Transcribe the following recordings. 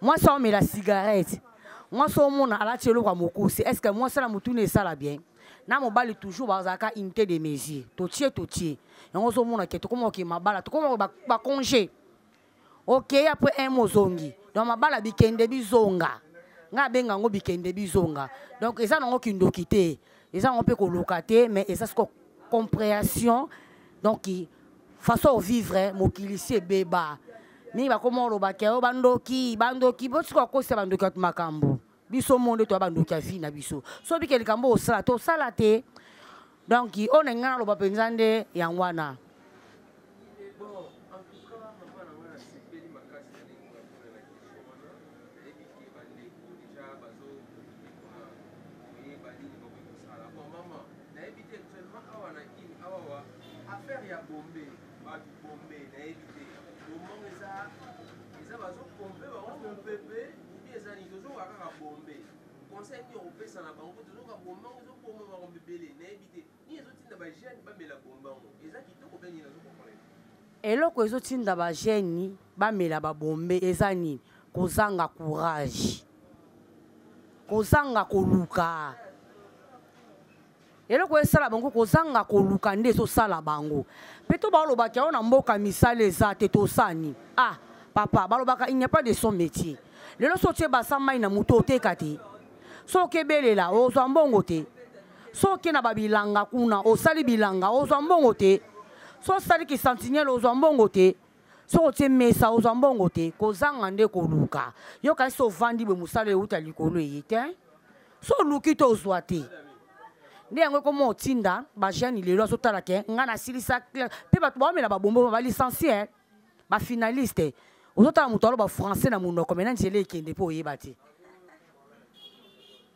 mwasi aomela cigarette mwasi omona alati eloko ya mokuse est ce que mwasi na motuna esala bien na mobali toujours bazalaka unité de mesure totie totie yango ozomona ke tokoma oke mabala tokoma baconge okei apres un mo ozongi donc mabala bikende bizonga ngai abenga yango bikende bizonga donc eza nango kindoki te eza yango mpe koloka te mais eza siko comprehension donc façon ovivre mokili si ebeba mingi bakoma oloba ke o bandoki bandoki bosiko akosa bandoki atu makambo biso mo nde toya bandoki ya vie na biso so bike likambo osala tosala te donc oyo na ngai naloba mpenza nde yango wana Il est bon en tout cas maman na nga na sepeli makasi na ndenge oyo akola na question wana nayebi ke ba ndeko dejà bazo profiter pona koyeba nini bakoki kosala bon maman nayebi te actuellement awa na kin awa wa affaire ya bombe batu bombe nayebi te bombongo eza eza bazo pompe bango mopepe oubien eza nini tozoka kaka bombe conseil nini okopesa na bango po tozoka bombango ezobomama kombe ebele nayebi te Nini ezo tinda ba jeune ba mela bombango eza kitoko pe nini nazo comprendre te. Eloko ezo tinda ba jeune ba mela ba bombe eza nini kozanga courage kozanga koluka eloko esala bango kozanga koluka nde ezosala bango mpe to balobaki yango na mboka misala eza te tosani ah papa balobaka il n'y a pas de son métier lelo so otie basa mai na moto oteka te so okebelela ozwa mbongo te so oke na babilanga kuna osali bilanga ozwa mbongo te so osali kisantinele ozwa mbongo te soki otie mesa ozwa mbongo te kozanga nde koluka yoka esi ovandi boye mosala euta likolo eye te so oluki te ozwa te nde yango ekoma otinda bajeune lelo azotala ke ngai nasilisa mpe bato baomela babombo balicencie bafinaliste ozotala moto aloba français na monoko mena nzela ekende mpe oyeba te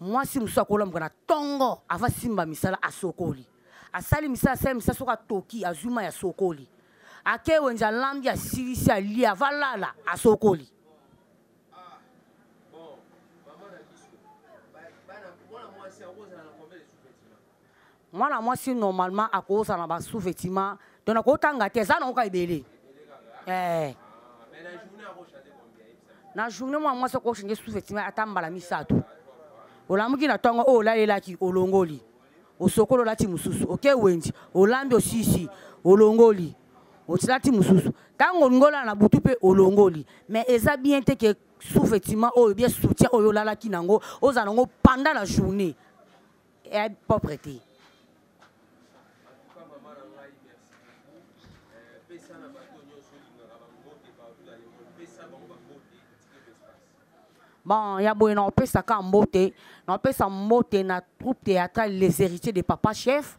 mwasi mosusu akolamuka na tongo ava simba misala asokoli asali misala asali misala soki atoki azwi mai asokoli ake wenze alambi asilisi alie ava lala asokoli mwana mwasi normalement akoza na ba sous vêtement donc nakotanga te eza nango ka ebele eh. na journée mwana mwasi okochange sous vêtement ata mbala misato olamuki na ntongo oyo olalelaki olongoli osokoli olati mosusu oke wenzi olambi osisi olongoli otilati mosusu ntango olingi olala na butu mpe olongoli mais eza bien te ke sous vêtement oyo bien soutien oyo olalaki nango ozala nango pendant la journée ya propre te bon ya boye nakopesaka mbote nakopesa mbote na troupe théâtrale les héritiers de papa chef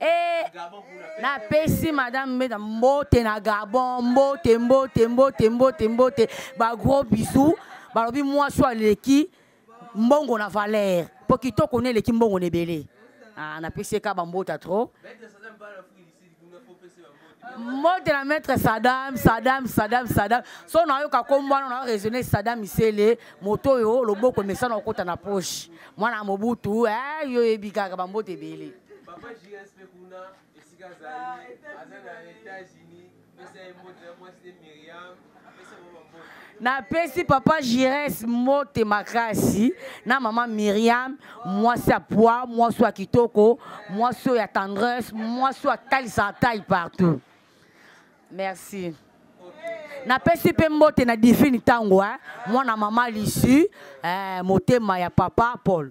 Eh, napesi madame meda mbote na gabon mbote mbote mbote mbote mbote bagros bisou balobi mwasi oyo aleki mbongo na valeur mpo kitoko na eleki mbongo na ebele ah, napesi ye ka bambota trop mbote na maître sadam sadam sadam sadam so nayoka nkombo wana na raisonne sadam misele moto oyo loboko emesana okota na poche mwana ya mobutu eh, yo oyebi kaka bambote ebele napesi papa gires mbote makasi na mama miriam mwasi ya poi mwasi ya kitoko mwasi oyo ya tendresse mwasi oyo atalisaka tai partout merci napesi mpe mbote na difine ntango eh? mwana mama lisu eh, motema ya papa paul